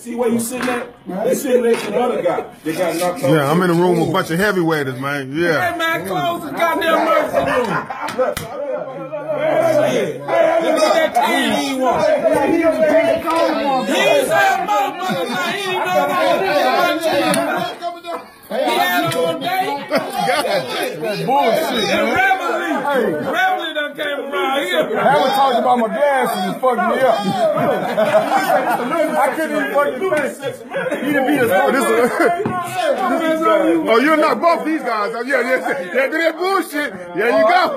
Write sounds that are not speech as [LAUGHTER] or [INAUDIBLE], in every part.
See where you sitting at? They sitting next to another guy. They got knocked out. Yeah, I'm in the room with a bunch of heavyweights, man. Hey, Yeah. man, close the goddamn emergency room. Shit. Let me get that ten he want. He ain't saying motherfucker now. He ain't know that. He had it all day. That's bullshit, And man. Reveille, Reveille done came around here. Haven't talked about my glasses and fucked me up. [LAUGHS] I couldn't even fucking think. He done beat us. Oh, you're not both these guys. Oh, Yeah, yeah, yeah. Do that bullshit. There you go.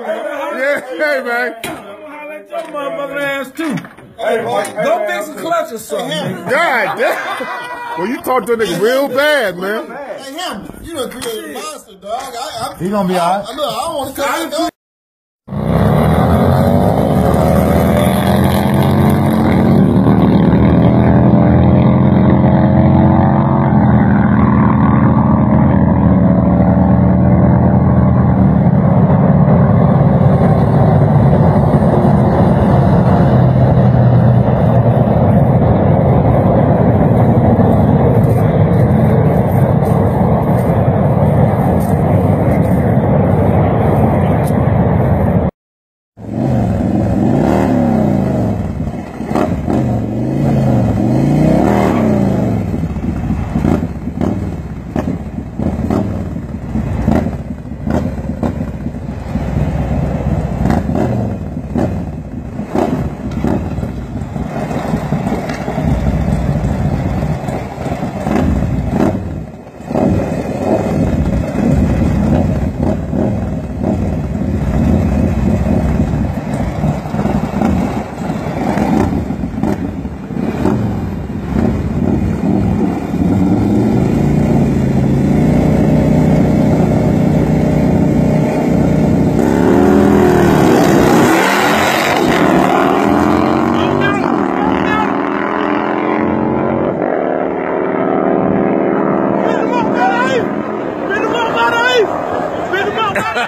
Yeah, hey, man. Holla at your motherfucking ass too. Go fix a clutch or something. nigga. God damn. Well, you talked to a nigga real bad, man. Hey, him, you done created a monster, dog. I, I, He gonna be all right. I, look, I don't want to cut that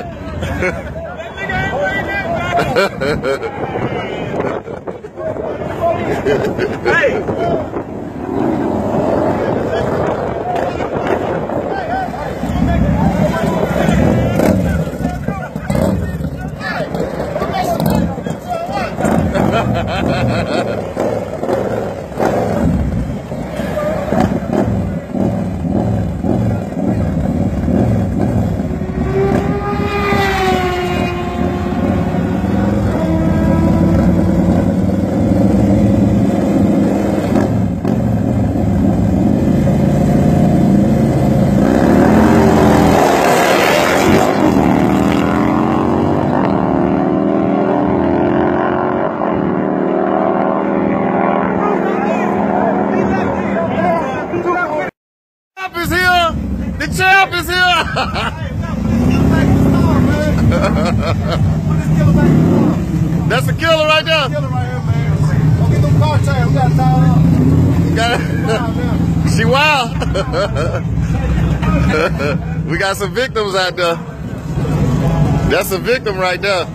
[LAUGHS] champ is here. The champ is here. That's the killer right there. Don't get them. We got up. Got- she wild. [LAUGHS] we got some victims out there. That's a victim right there. [LAUGHS]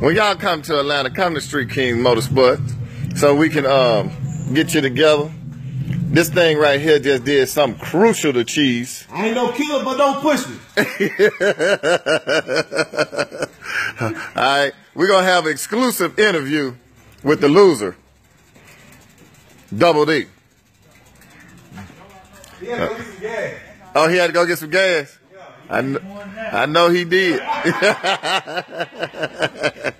when y'all come to Atlanta, come to Street King Motorsports so we can um, get you together. This thing right here just did something crucial to Cheese. I ain't no killer, but don't push me. [LAUGHS] All right, we're gonna have an exclusive interview with the loser. Double D. Yeah, go get some gas. Oh, he had to go get some gas. I, kn- I know he did. [LAUGHS]